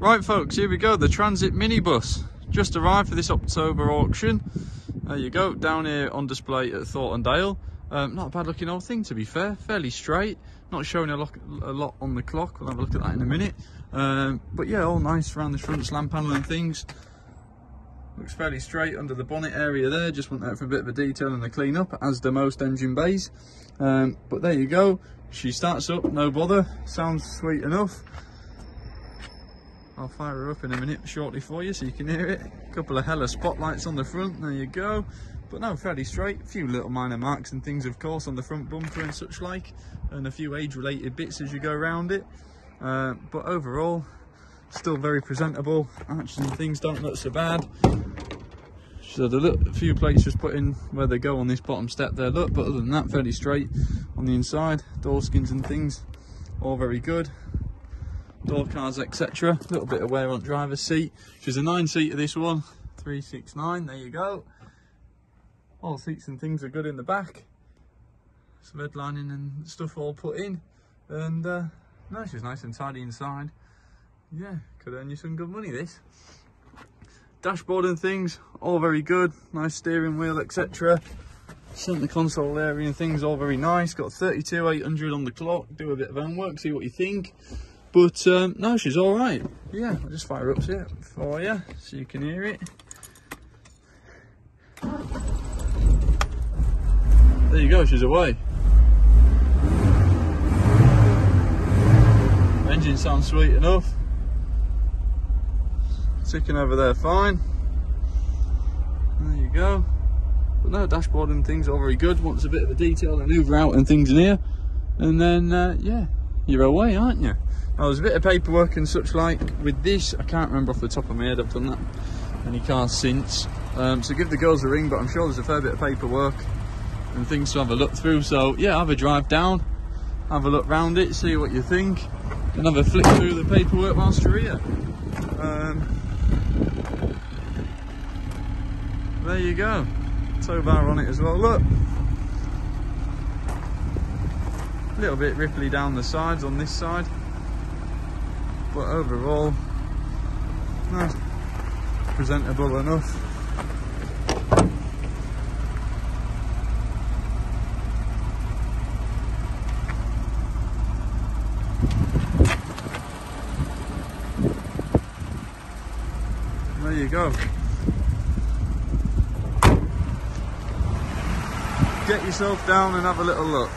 Right folks, here we go, the Transit minibus. Just arrived for this October auction. There you go, down here on display at Thorntondale. Um, not a bad looking old thing to be fair, fairly straight. Not showing a lot, a lot on the clock, we'll have a look at that in a minute. Um, but yeah, all nice around the front, slam panel and things. Looks fairly straight under the bonnet area there, just want that for a bit of a detail and a clean up, as do most engine bays. Um, but there you go, she starts up, no bother, sounds sweet enough. I'll fire her up in a minute shortly for you so you can hear it. A couple of Hella spotlights on the front, there you go. But no, fairly straight. A few little minor marks and things, of course, on the front bumper and such like. And a few age-related bits as you go around it. Uh, but overall, still very presentable. And things don't look so bad. So the little, few plates just put in where they go on this bottom step there, look. But other than that, fairly straight on the inside. Door skins and things, all very good door cards etc a little bit of wear on driver's seat. Is a nine seater this one. 369 there you go. All seats and things are good in the back. Some headlining and stuff all put in. And uh no she's nice and tidy inside. Yeah could earn you some good money this. Dashboard and things all very good. Nice steering wheel etc center console area and things all very nice. Got 32 800 on the clock. Do a bit of homework see what you think but um, no, she's all right. Yeah, I'll just fire up it for you so you can hear it. There you go, she's away. Engine sounds sweet enough. Ticking over there fine. There you go. But no, dashboard and things all very good. Wants a bit of a detail and move out and things in here. And then, uh, yeah, you're away, aren't you? Now, there's a bit of paperwork and such like with this. I can't remember off the top of my head. I've done that many cars since. Um, so give the girls a ring, but I'm sure there's a fair bit of paperwork and things to have a look through. So yeah, have a drive down, have a look round it, see what you think, and have a flick through the paperwork whilst you're here. Um, there you go. Tow bar on it as well. Look. A little bit ripply down the sides on this side but overall presentable enough. There you go. Get yourself down and have a little look